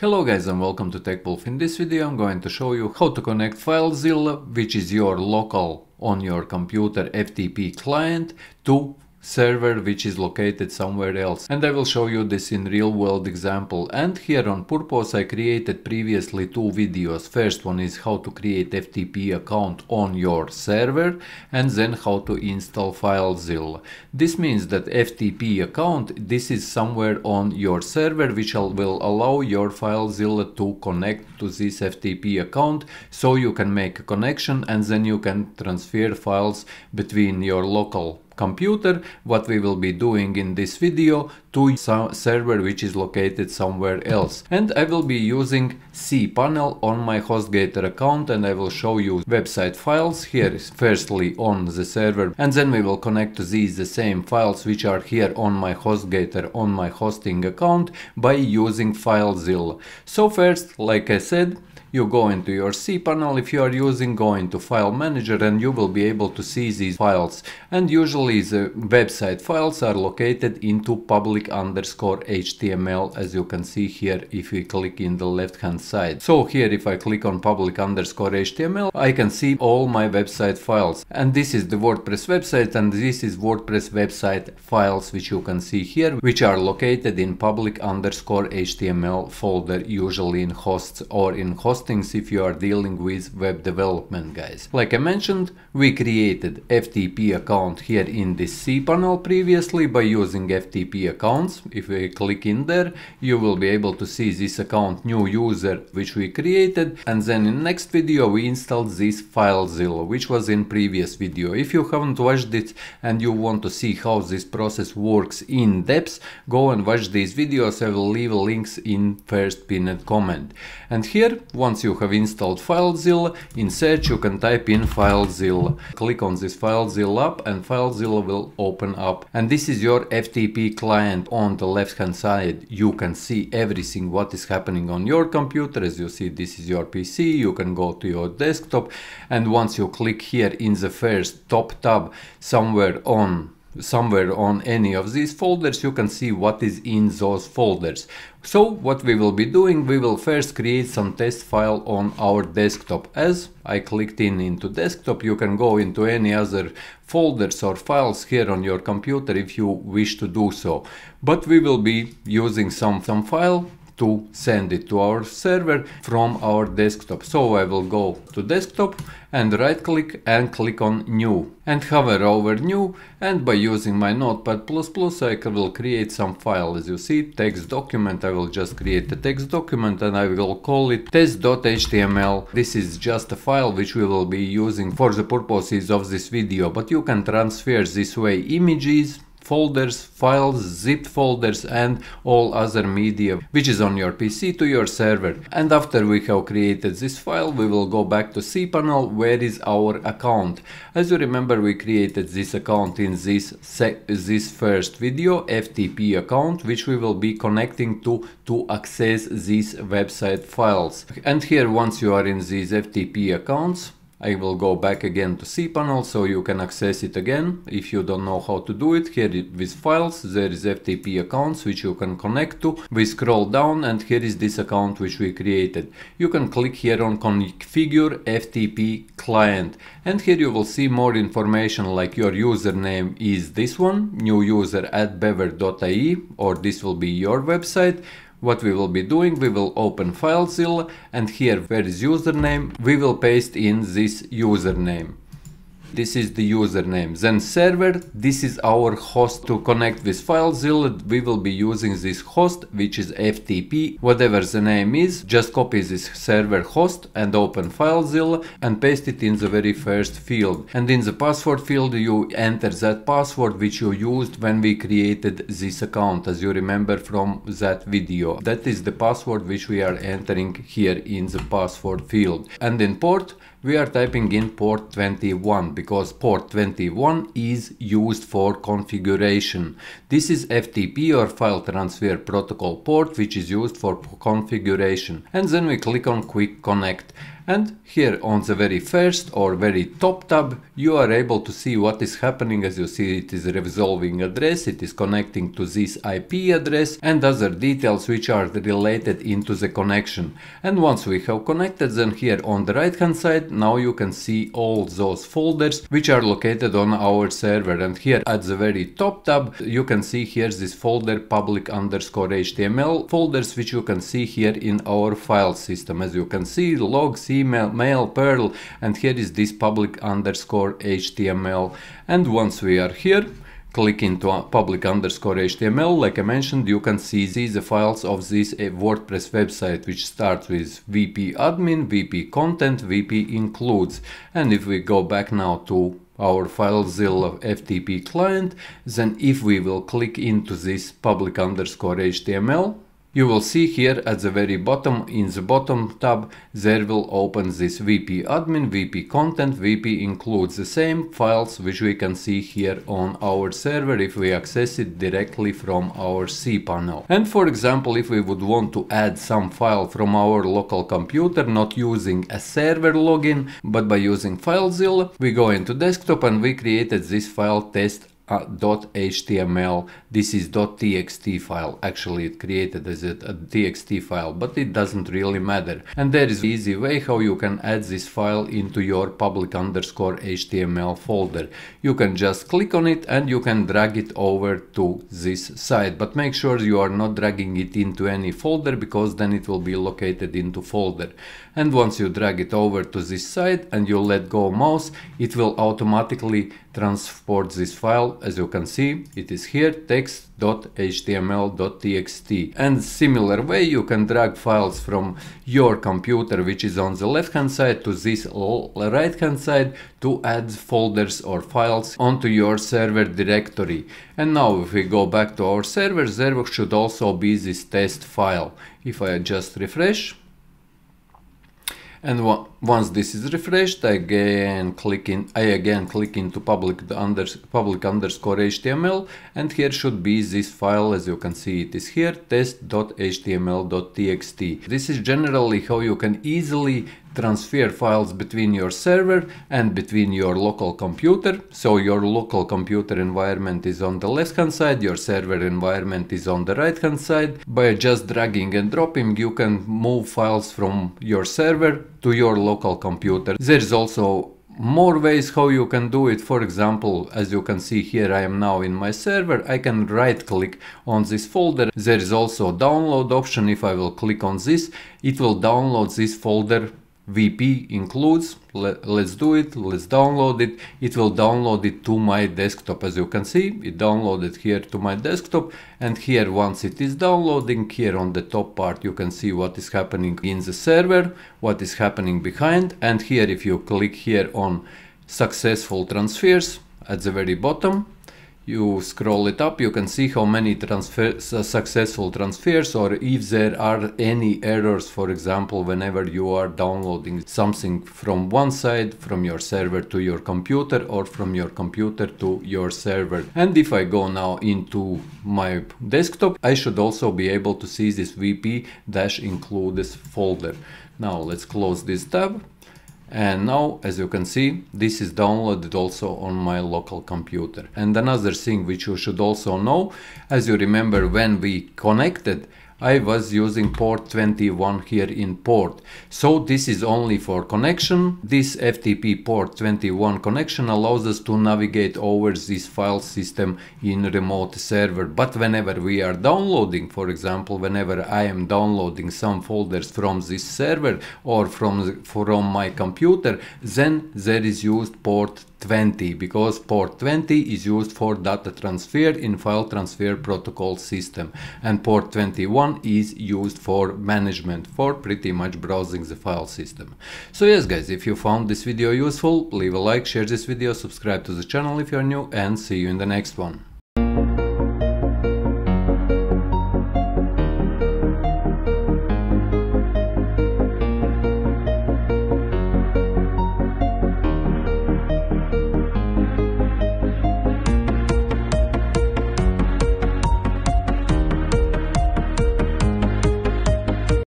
Hello guys and welcome to TechWolf. In this video I'm going to show you how to connect FileZilla, which is your local on your computer FTP client, to server which is located somewhere else. And I will show you this in real world example. And here on purpose I created previously two videos. First one is how to create FTP account on your server and then how to install FileZilla. This means that FTP account this is somewhere on your server which will allow your FileZilla to connect to this FTP account. So you can make a connection and then you can transfer files between your local computer what we will be doing in this video to some server which is located somewhere else and I will be using cPanel on my HostGator account and I will show you website files here firstly on the server and then we will connect to these the same files which are here on my HostGator on my hosting account by using FileZilla. So first like I said you go into your cPanel if you are using go into file manager and you will be able to see these files. And usually the website files are located into public underscore HTML as you can see here if we click in the left hand side. So here if I click on public underscore HTML I can see all my website files. And this is the WordPress website and this is WordPress website files which you can see here which are located in public underscore HTML folder usually in hosts or in host if you are dealing with web development guys. Like I mentioned, we created FTP account here in this cPanel previously by using FTP accounts. If we click in there, you will be able to see this account new user which we created and then in next video we installed this FileZilla which was in previous video. If you haven't watched it and you want to see how this process works in depth, go and watch these videos. I will leave links in first pinned comment. And here, once you have installed FileZilla, in search you can type in FileZilla. Click on this FileZilla app and FileZilla will open up. And this is your FTP client on the left hand side. You can see everything what is happening on your computer. As you see, this is your PC. You can go to your desktop and once you click here in the first top tab somewhere on somewhere on any of these folders you can see what is in those folders. So what we will be doing we will first create some test file on our desktop. As I clicked in into desktop you can go into any other folders or files here on your computer if you wish to do so. But we will be using some some file to send it to our server from our desktop. So I will go to desktop and right click and click on new and hover over new. And by using my notepad++ I will create some file. As you see text document. I will just create a text document and I will call it test.html this is just a file which we will be using for the purposes of this video but you can transfer this way images folders, files, zipped folders and all other media which is on your PC to your server. And after we have created this file we will go back to cPanel where is our account. As you remember we created this account in this, this first video FTP account which we will be connecting to to access these website files. And here once you are in these FTP accounts I will go back again to cPanel so you can access it again. If you don't know how to do it, here with files there is FTP accounts which you can connect to. We scroll down and here is this account which we created. You can click here on configure FTP client and here you will see more information like your username is this one, new user at bever.ie or this will be your website what we will be doing, we will open FileZilla and here where is username, we will paste in this username this is the username. Then server, this is our host to connect with FileZilla. We will be using this host, which is FTP, whatever the name is. Just copy this server host and open FileZilla and paste it in the very first field. And in the password field, you enter that password which you used when we created this account, as you remember from that video. That is the password which we are entering here in the password field. And in port, we are typing in port 21 because port 21 is used for configuration. This is FTP or file transfer protocol port which is used for configuration and then we click on quick connect and here on the very first or very top tab you are able to see what is happening. As you see it is resolving address, it is connecting to this IP address and other details which are related into the connection. And once we have connected then here on the right hand side now you can see all those folders which are located on our server. And here at the very top tab you can see here this folder public underscore HTML folders which you can see here in our file system. As you can see logs, email, mail, perl and here is this public underscore HTML and once we are here click into public underscore HTML, like I mentioned, you can see these the files of this uh, WordPress website, which starts with VP admin, VP content, VP includes. And if we go back now to our FileZilla FTP client, then if we will click into this public underscore HTML, you will see here at the very bottom, in the bottom tab, there will open this VP admin, VP content, VP includes the same files which we can see here on our server if we access it directly from our cPanel. And for example, if we would want to add some file from our local computer, not using a server login, but by using FileZilla, we go into desktop and we created this file test uh, .html this is .txt file. Actually it created as a, txt file but it doesn't really matter. And there is easy way how you can add this file into your public underscore html folder. You can just click on it and you can drag it over to this side. But make sure you are not dragging it into any folder because then it will be located into folder. And once you drag it over to this side and you let go mouse it will automatically transport this file. As you can see it is here text.html.txt and similar way you can drag files from your computer which is on the left hand side to this right hand side to add folders or files onto your server directory. And now if we go back to our server there should also be this test file. If I just refresh and once this is refreshed I again click in I again click into public under public underscore html and here should be this file. As you can see it is here test.html.txt this is generally how you can easily transfer files between your server and between your local computer. So your local computer environment is on the left hand side, your server environment is on the right hand side. By just dragging and dropping you can move files from your server to your local computer. There is also more ways how you can do it. For example, as you can see here, I am now in my server. I can right click on this folder. There is also download option. If I will click on this, it will download this folder VP includes, let, us do it, let's download it, it will download it to my desktop. As you can see, it downloaded here to my desktop. And here once it is downloading, here on the top part you can see what is happening in the server, what is happening behind. And here if you click here on successful transfers at the very bottom, you scroll it up, you can see how many transfer, successful transfers or if there are any errors, for example, whenever you are downloading something from one side, from your server to your computer or from your computer to your server. And if I go now into my desktop, I should also be able to see this vp-includes folder. Now let's close this tab and now as you can see this is downloaded also on my local computer. And another thing which you should also know as you remember when we connected I was using port 21 here in port. So this is only for connection. This FTP port 21 connection allows us to navigate over this file system in remote server. But whenever we are downloading, for example, whenever I am downloading some folders from this server or from, from my computer, then there is used port 20 because port 20 is used for data transfer in file transfer protocol system and port 21 is used for management for pretty much browsing the file system. So yes guys, if you found this video useful, leave a like, share this video, subscribe to the channel if you're new and see you in the next one.